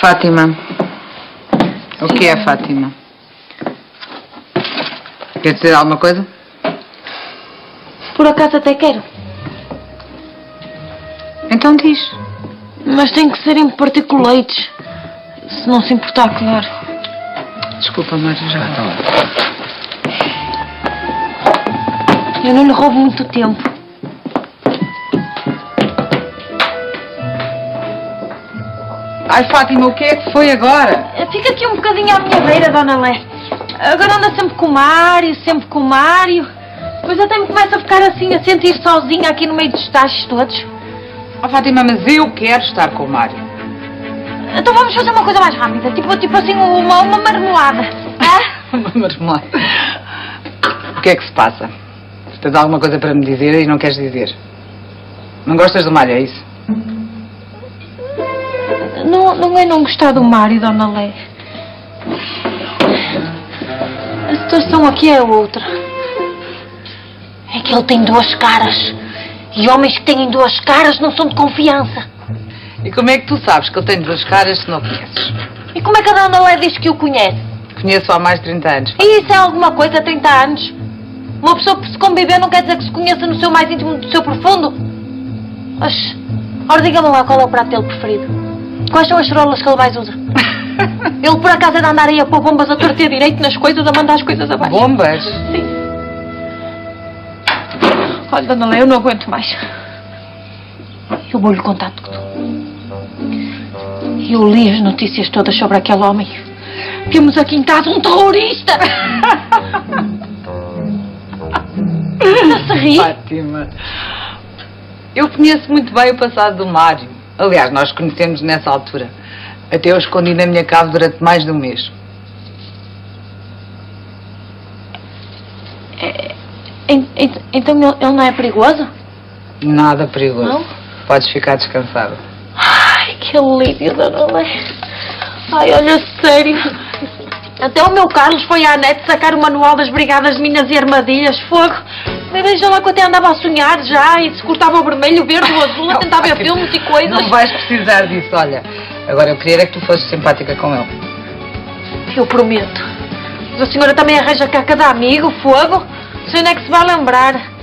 Fátima. O que é Fátima? Quer dizer alguma coisa? Por acaso até quero. Então diz. Mas tem que ser em particulates. Se não se importar, claro. Desculpa, Mário, já. Eu não lhe roubo muito tempo. Ai, Fátima, o que é que foi agora? Fica aqui um bocadinho à minha beira, Dona Lé. Agora anda sempre com o Mário, sempre com o Mário. Depois até me começa a ficar assim, a sentir sozinha aqui no meio dos tachos todos. Oh, Fátima, mas eu quero estar com o Mário. Então vamos fazer uma coisa mais rápida, tipo, tipo assim, uma, uma marmelada. Ah? Uma marmelada. O que é que se passa? Tens alguma coisa para me dizer e não queres dizer? Não gostas do Mário, é isso? Não, não é não gostar do Mário, Dona Lé. A situação aqui é outra. É que ele tem duas caras. E homens que têm duas caras não são de confiança. E como é que tu sabes que ele tem duas caras se não conheces? E como é que a Dona Lé diz que o conhece? Conheço há mais de 30 anos. E isso é alguma coisa há 30 anos? Uma pessoa que se conviver não quer dizer que se conheça no seu mais íntimo, do seu profundo? Mas, ora diga-me lá qual é o prato dele preferido. Quais são as cerolas que ele mais usa? ele por acaso é de andar aí a pôr bombas a torcer direito nas coisas, a mandar as coisas abaixo. Bombas? Sim. Olha, Dona Lé, eu não aguento mais. Eu vou-lhe contar tudo. Eu li as notícias todas sobre aquele homem. Temos aqui em casa um terrorista! Não se ri? Fátima. Eu conheço muito bem o passado do Mário. Aliás, nós conhecemos nessa altura. Até eu escondi na minha casa durante mais de um mês. En- en- Então ele ele não é perigoso? Nada perigoso. Não? Podes ficar descansada. Ai, que alívio, Dona Lé. Ai, olha, sério. Até o meu Carlos foi à net sacar o manual das Brigadas de Minas e Armadilhas. Fogo. Veja lá que eu até andava a sonhar já e se cortava o vermelho, o verde, o azul, a tentar ver filmes e coisas. Não vais precisar disso, olha. Agora eu queria era que tu fosses simpática com ele. Eu prometo. Mas a senhora também arranja cá cada amigo, fogo. Sei onde é que se vai lembrar.